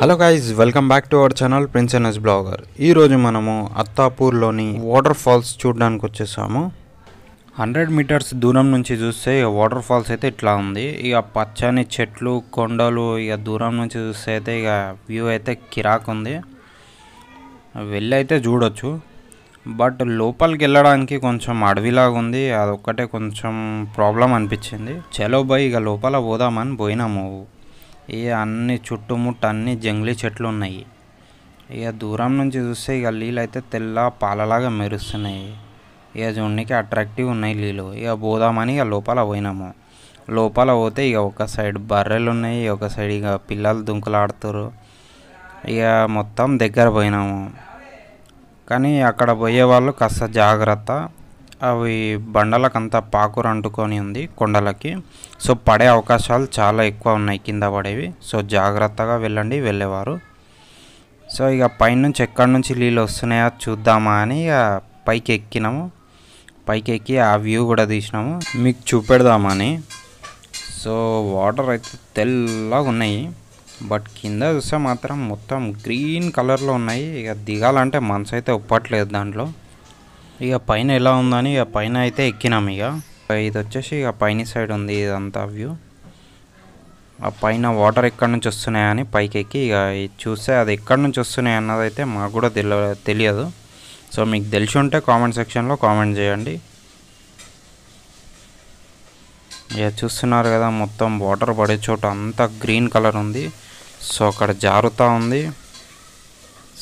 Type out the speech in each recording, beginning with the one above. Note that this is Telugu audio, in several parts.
Hello guys welcome back to our channel Prince NS blogger ఈరోజు మనము అత్తాపూర్లోని వాటర్ ఫాల్స్ చూడడానికి వచ్చేసాము. హండ్రెడ్ మీటర్స్ దూరం నుంచి చూస్తే ఇక వాటర్ ఫాల్స్ అయితే ఇట్లా ఉంది. ఇక పచ్చని చెట్లు కొండలు ఇక దూరం నుంచి చూస్తే అయితే ఇక వ్యూ అయితే కిరాక్ ఉంది. వెళ్ళి అయితే చూడొచ్చు. బట్ లోపలికి వెళ్ళడానికి కొంచెం అడవిలాగా ఉంది. అదొక్కటే కొంచెం ప్రాబ్లం అనిపించింది. చలో బాయ్ ఇక లోపల పోదామని పోయినాము. ఇక అన్ని చుట్టుముట్టు అన్ని జంగ్లీ చెట్లు ఉన్నాయి. ఇక దూరం నుంచి చూస్తే ఇక నీళ్ళు అయితే తెల్ల పాలలాగా మెరుస్తున్నాయి. ఇక చూడడానికి అట్రాక్టివ్ ఉన్నాయి నీళ్ళు ఇక పోదామని ఇక లోపల పోయినాము. లోపల పోతే ఇక ఒక సైడ్ బర్రెలు ఉన్నాయి ఒక సైడ్ ఇక పిల్లలు దుంకులాడుతారు ఇక మొత్తం దగ్గర పోయినాము. కానీ అక్కడ పోయే వాళ్ళు కాస్త జాగ్రత్త. అవి బండలకంతా పాకురు అంటుకొని ఉంది కొండలకి. సో పడే అవకాశాలు చాలా ఎక్కువ ఉన్నాయి కింద పడేవి. సో జాగ్రత్తగా వెళ్ళండి వెళ్ళేవారు. సో ఇక పైనుంచి ఎక్కడి నుంచి నీళ్ళు వస్తున్నాయో చూద్దామా అని ఇక పైకి ఎక్కినాము. పైకి ఎక్కి ఆ వ్యూ కూడా తీసినాము. మీకు చూపెడదామని. సో వాటర్ అయితే తెల్లగా ఉన్నాయి. బట్ కింద చూస్తే మాత్రం మొత్తం గ్రీన్ కలర్లో ఉన్నాయి. ఇక దిగాలంటే మనసు అయితే ఒప్పట్లేదు దాంట్లో. ఇక పైన ఎలా ఉందని ఇక పైన అయితే ఎక్కినాం ఇక. ఇది వచ్చేసి ఇక పైన సైడ్ ఉంది ఇదంతా వ్యూ. ఆ పైన వాటర్ ఎక్కడి నుంచి వస్తున్నాయని పైకి ఎక్కి ఇక చూస్తే అది ఎక్కడి నుంచి వస్తున్నాయి అన్నది అయితే మాకు కూడా తెలియదు. సో మీకు తెలిసి ఉంటే కామెంట్ సెక్షన్లో కామెంట్ చేయండి. ఇక చూస్తున్నారు కదా మొత్తం వాటర్ పడే చోట అంతా గ్రీన్ కలర్ ఉంది. సో అక్కడ జారుతూ ఉంది.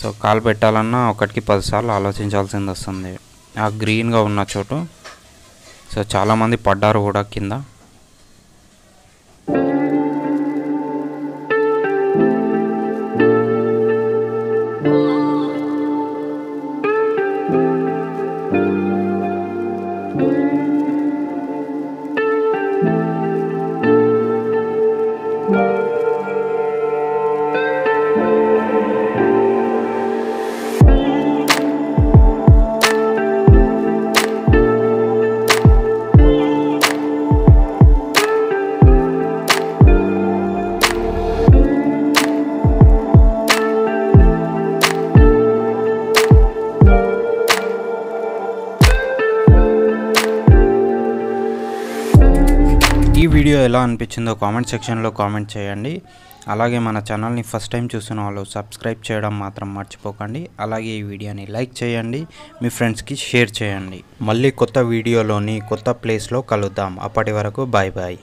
సో కాలు పెట్టాలన్నా ఒకటికి పదిసార్లు ఆలోచించాల్సింది వస్తుంది. ఆ గ్రీన్గా ఉన్న చోటు. సో చాలామంది పడ్డారు కూడా కింద. వీడియో ఎలా అనిపించిందో కామెంట్ సెక్షన్లో కామెంట్ చేయండి. అలాగే మన ఛానల్ని ఫస్ట్ టైం చూసిన వాళ్ళు సబ్స్క్రైబ్ చేయడం మాత్రం మర్చిపోకండి. అలాగే ఈ వీడియోని లైక్ చేయండి. మీ ఫ్రెండ్స్కి షేర్ చేయండి. మళ్ళీ కొత్త వీడియోలోని కొత్త ప్లేస్లో కలుద్దాం. అప్పటి వరకు బాయ్ బాయ్